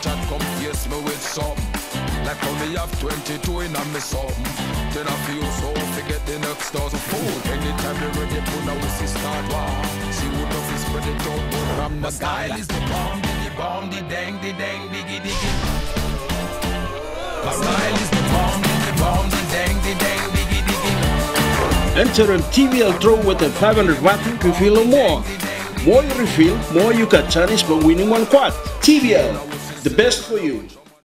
chat come face me with something. Like how me have 22 in a me something. Then I feel so forget the next dozen food. Anytime they ready, pull out we start war. See who knows is spread it out, but from the style is the bomb, the bomb, the dang, the dang, diggy diggy. My style is the bomb, the bomb, the dang, the dang, diggy diggy. Enter a TVL Throw with a 500 watt refill feel more. More you refill, more you got chance for winning one quad. TVL, the best for you.